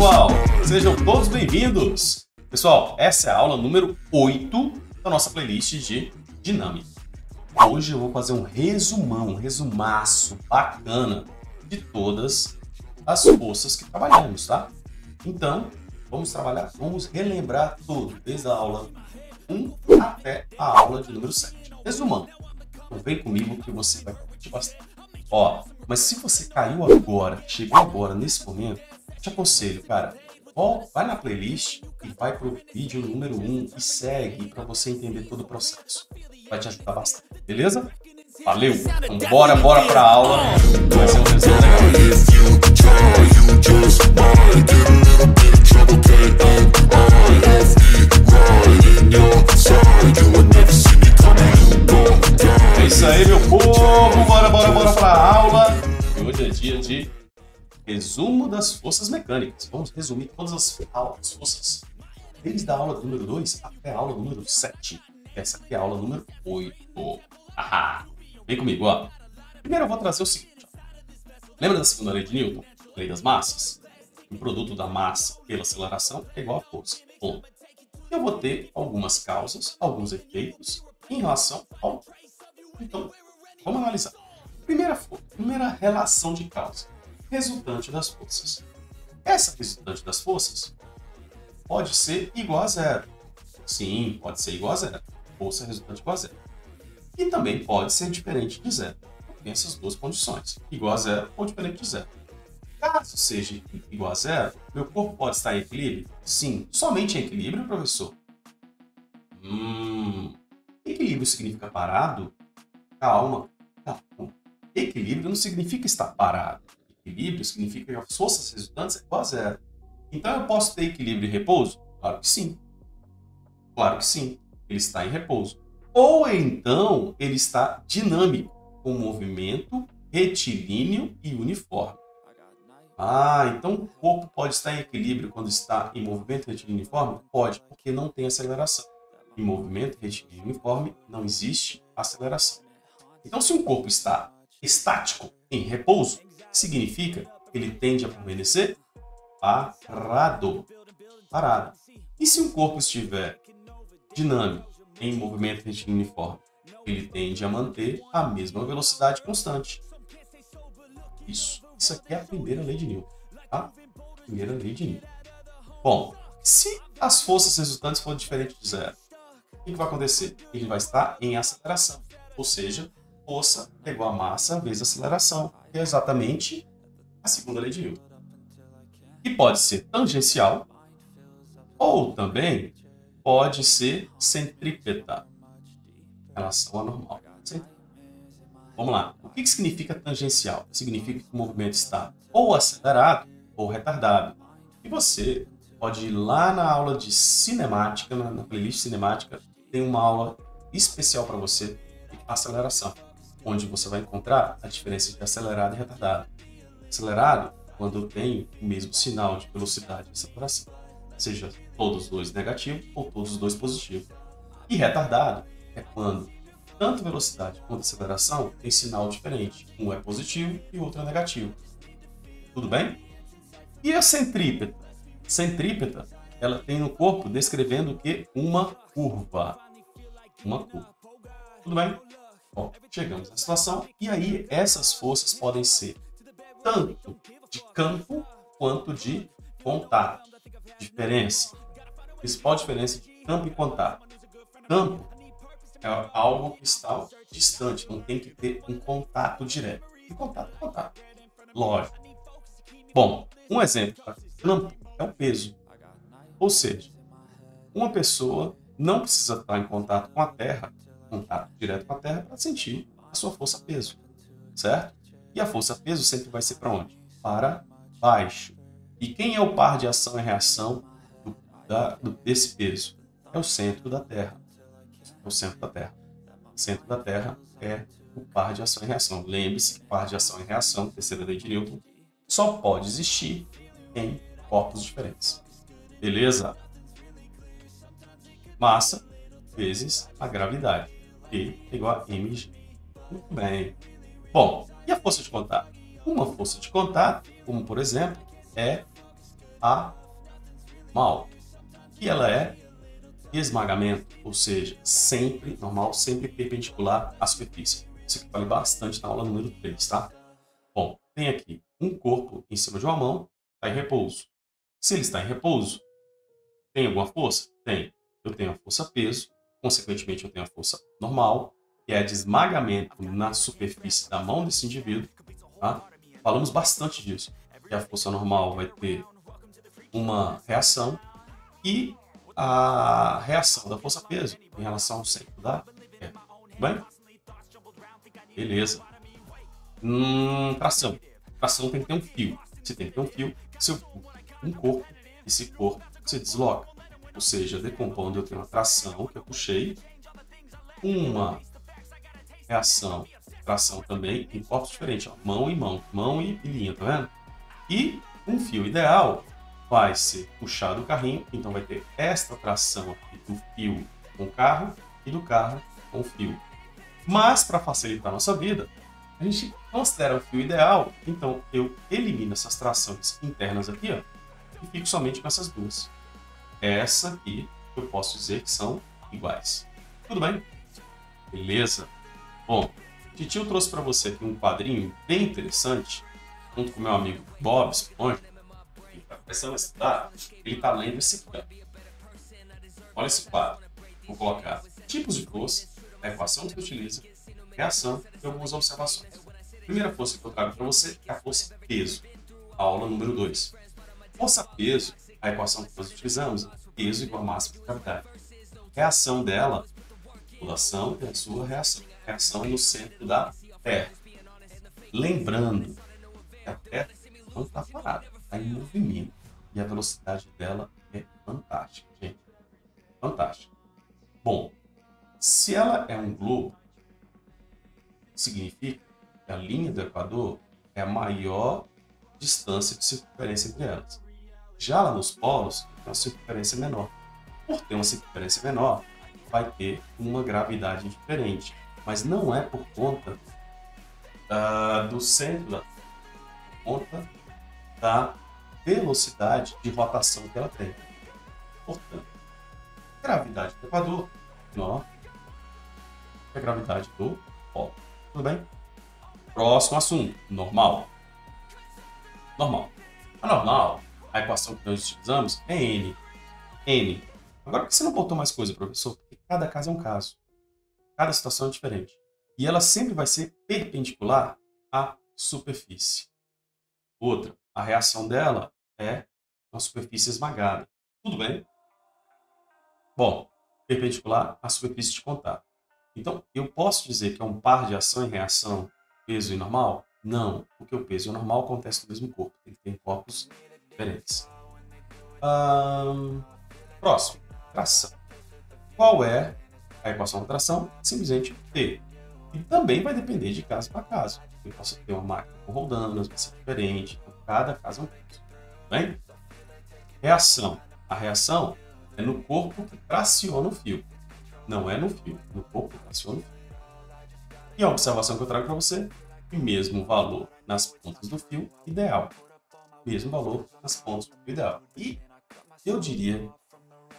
pessoal! Sejam todos bem-vindos! Pessoal, essa é a aula número 8 da nossa playlist de Dinâmica. Hoje eu vou fazer um resumão, um resumaço bacana de todas as forças que trabalhamos, tá? Então, vamos trabalhar, vamos relembrar tudo, desde a aula 1 até a aula de número 7. Resumando, então vem comigo que você vai curtir bastante. Ó, mas se você caiu agora, chegou agora nesse momento, te aconselho, cara, ó, vai na playlist e vai pro vídeo número 1 e segue para você entender todo o processo. Vai te ajudar bastante, beleza? Valeu! Então bora, bora pra aula. Vai ser um. É isso aí, meu povo! Bora, bora, bora pra aula. Hoje é dia de resumo das forças mecânicas. Vamos resumir todas as aulas, forças, desde a aula número 2 até a aula número 7. Essa aqui é a aula número 8. Ahá. Vem comigo, ó. Primeiro eu vou trazer o seguinte. Lembra da segunda lei de Newton? Lei das massas? O produto da massa pela aceleração é igual a força. Ponto. Eu vou ter algumas causas, alguns efeitos em relação ao... Então, vamos analisar. Primeira, primeira relação de causa resultante das forças. Essa resultante das forças pode ser igual a zero. Sim, pode ser igual a zero. Força resultante igual a zero. E também pode ser diferente de zero. Tem essas duas condições. Igual a zero ou diferente de zero. Caso seja igual a zero, meu corpo pode estar em equilíbrio? Sim. Somente em equilíbrio, professor? Hum, equilíbrio significa parado? Calma, calma. Equilíbrio não significa estar parado equilíbrio significa que as forças resultantes é igual a zero. Então eu posso ter equilíbrio e repouso? Claro que sim. Claro que sim. Ele está em repouso. Ou então ele está dinâmico, com movimento retilíneo e uniforme. Ah, então o corpo pode estar em equilíbrio quando está em movimento retilíneo uniforme? Pode, porque não tem aceleração. Em movimento retilíneo uniforme não existe aceleração. Então, se um corpo está estático, em repouso, significa que ele tende a permanecer parado. Parado. E se um corpo estiver dinâmico, em movimento retilíneo uniforme, ele tende a manter a mesma velocidade constante. Isso. Isso aqui é a primeira lei de Newton. Tá? Primeira lei de Newton. Bom, se as forças resultantes forem diferentes de zero, o que vai acontecer? Ele vai estar em aceleração. Ou seja, força igual a massa vezes aceleração que é exatamente a segunda lei de Newton. E pode ser tangencial ou também pode ser centrípeta em relação à normal. Vamos lá. O que significa tangencial? Significa que o movimento está ou acelerado ou retardado. E você pode ir lá na aula de cinemática, na playlist cinemática, tem uma aula especial para você de aceleração onde você vai encontrar a diferença de acelerado e retardado. Acelerado, quando eu tenho o mesmo sinal de velocidade e aceleração, seja todos os dois negativos ou todos os dois positivos. E retardado é quando tanto velocidade quanto aceleração tem sinal diferente. Um é positivo e o outro é negativo. Tudo bem? E a centrípeta? Centrípeta, ela tem no corpo descrevendo o que? Uma curva. Uma curva. Tudo bem? Bom, chegamos à situação e aí essas forças podem ser tanto de campo quanto de contato. Diferença. Principal diferença de campo e contato. Campo é algo que está distante, não tem que ter um contato direto. E contato, contato. Lógico. Bom, um exemplo. Campo é o peso. Ou seja, uma pessoa não precisa estar em contato com a Terra contato direto com a Terra para sentir a sua força-peso, certo? E a força-peso sempre vai ser para onde? Para baixo. E quem é o par de ação e reação do, da, do, desse peso? É o centro da Terra. É o centro da Terra. O centro da Terra é o par de ação e reação. Lembre-se que par de ação e reação, terceira lei de Newton, só pode existir em corpos diferentes. Beleza? Massa vezes a gravidade. E igual a mg. Muito bem. Bom, e a força de contato? Uma força de contato, como por exemplo, é a mal. E ela é esmagamento, ou seja, sempre normal, sempre perpendicular à superfície. Isso aqui vale bastante na aula número 3, tá? Bom, tem aqui um corpo em cima de uma mão, está em repouso. Se ele está em repouso, tem alguma força? Tem. Eu tenho a força peso, consequentemente eu tenho a força normal, que é de esmagamento na superfície da mão desse indivíduo. Tá? Falamos bastante disso. Que a força normal vai ter uma reação e a reação da força-peso em relação ao centro da. Tudo bem? Beleza. Hum, tração. Tração tem que ter um fio. Se tem que ter um fio, se eu um corpo, esse corpo se desloca. Ou seja, decompondo eu tenho uma tração que eu puxei, uma reação, tração também em corpos diferentes, ó, mão e mão, mão e, e linha, tá vendo? E um fio ideal vai ser puxado o carrinho, então vai ter esta tração aqui do fio com o carro e do carro com o fio. Mas, para facilitar a nossa vida, a gente considera o fio ideal, então eu elimino essas trações internas aqui, ó, e fico somente com essas duas. Essa aqui eu posso dizer que são iguais. Tudo bem? Beleza? Bom, Titio trouxe para você aqui um quadrinho bem interessante, junto com meu amigo Bob Esponja, começando a estudar, ele está lendo esse quadro. Olha esse quadro. Vou colocar tipos de força, a equação que utiliza, reação e algumas observações. A primeira força que eu trago para você é a força peso, a aula número 2. Força peso, a equação que nós utilizamos, peso igual a massa de gravidade. Reação dela, população e a sua reação. Reação é no centro da Terra. Lembrando que a Terra não está parada, está em movimento e a velocidade dela é fantástica, gente. Fantástica. Bom, se ela é um globo, significa que a linha do Equador é a maior distância de circunferência entre elas. Já lá nos polos, tem uma circunferência menor. Por ter uma circunferência menor, vai ter uma gravidade diferente. Mas não é por conta uh, do centro por conta da velocidade de rotação que ela tem. Portanto, gravidade do Equador é menor que a gravidade do Polo. Tudo bem? Próximo assunto, normal. Normal. A normal, a equação que nós utilizamos é N. N. Agora, por que você não botou mais coisa, professor? Porque cada caso é um caso. Cada situação é diferente. E ela sempre vai ser perpendicular à superfície. Outra, a reação dela é uma superfície esmagada. Tudo bem? Bom, perpendicular à superfície de contato. Então, eu posso dizer que é um par de ação e reação peso e normal? Não, porque o peso e o normal acontecem no mesmo corpo. Ele tem corpos diferentes. próximo, tração. Qual é a equação da tração? Simplesmente T. E também vai depender de caso para caso. Eu posso ter uma máquina rodando, vai ser diferente. Então, cada caso é um caso. Bem? Reação. A reação é no corpo que traciona o fio. Não é no fio, no corpo que traciona o fio. E a observação que eu trago para você, o mesmo valor nas pontas do fio ideal. Mesmo valor nas pontas do ideal. E eu diria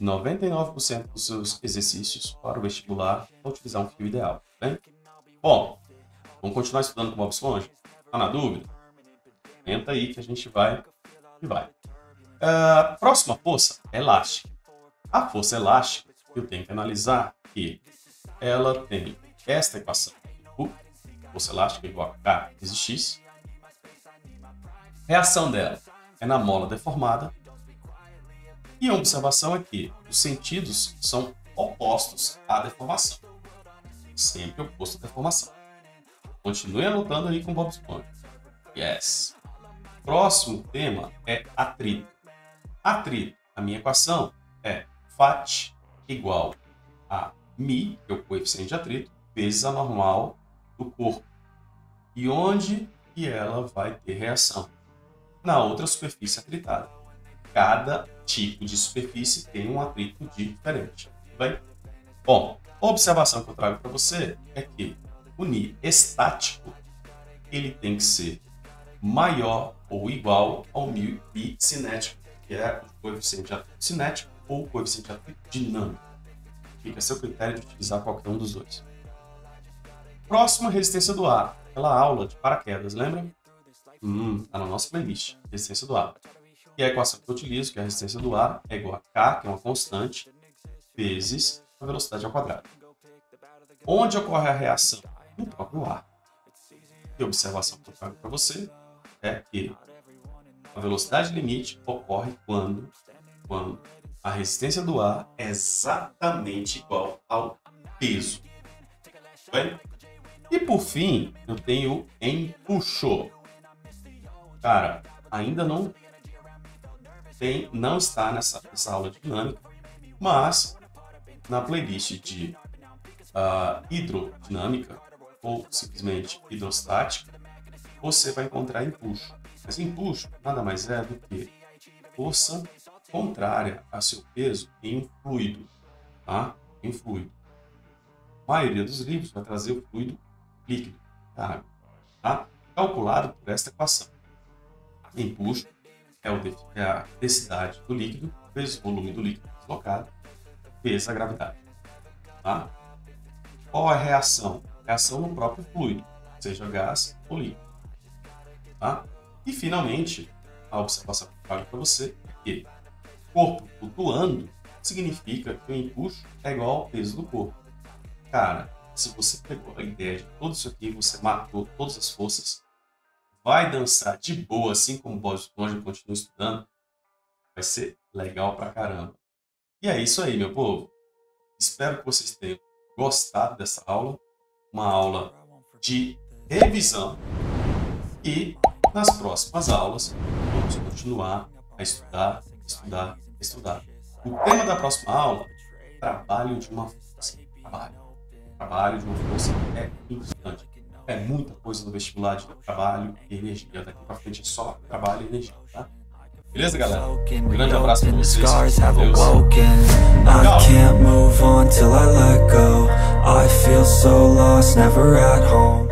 99% dos seus exercícios para o vestibular vão utilizar um fio ideal. Bem? Bom, vamos continuar estudando com o Bob Esponja? Está na dúvida? Comenta aí que a gente vai e vai. Uh, próxima força, elástica. A força elástica, eu tenho que analisar que ela tem esta equação. U, força elástica igual a K vezes X. Reação dela é na mola deformada. E a observação é que os sentidos são opostos à deformação. Sempre oposto à deformação. Continue anotando aí com Bob Esponja. Yes. Próximo tema é atrito. Atrito, a minha equação é FAT igual a Mi, que é o coeficiente de atrito, vezes a normal do corpo. E onde que ela vai ter reação? Na outra superfície atritada. Cada tipo de superfície tem um atrito diferente. Bem? Bom, a observação que eu trago para você é que o Ni estático ele tem que ser maior ou igual ao mi cinético, que que é o coeficiente de atrito cinético ou o coeficiente de atrito dinâmico. Fica a seu critério de utilizar qualquer um dos dois. Próxima, resistência do ar. Aquela aula de paraquedas, lembra? Hum, tá na nossa playlist, resistência do ar. E a equação que eu utilizo, que é a resistência do ar, é igual a K, que é uma constante, vezes a velocidade ao quadrado. Onde ocorre a reação? No próprio ar. E a observação que eu trago para você é que a velocidade limite ocorre quando, quando a resistência do ar é exatamente igual ao peso. Bem? E por fim, eu tenho empuxo. Cara, ainda não tem, não está nessa, nessa aula dinâmica, mas na playlist de uh, hidrodinâmica ou simplesmente hidrostática, você vai encontrar empuxo. Mas empuxo nada mais é do que força contrária a seu peso em um fluido, tá? Em fluido. A maioria dos livros vai trazer o fluido líquido, água, tá? Calculado por esta equação. Empuxo é, o, é a densidade do líquido vezes o volume do líquido deslocado vezes a gravidade, tá? Qual a reação? Reação no próprio fluido, seja gás ou líquido, tá? E, finalmente, a observação que eu trago para você é que corpo flutuando significa que o empuxo é igual ao peso do corpo. Cara, se você pegou a ideia de tudo isso aqui, você matou todas as forças, vai dançar de boa, assim como o Bob Esponja continua estudando, vai ser legal pra caramba. E é isso aí, meu povo. Espero que vocês tenham gostado dessa aula, uma aula de revisão e nas próximas aulas, vamos continuar a estudar, estudar, estudar. O tema da próxima aula trabalho de uma força. Trabalho. Trabalho de uma força é importante. É muita coisa no vestibular de trabalho e energia. Daqui pra frente é só trabalho e energia, tá? Beleza, galera? Um grande abraço pra vocês. Deus. I can't move on till I let go. I feel so lost, never at home.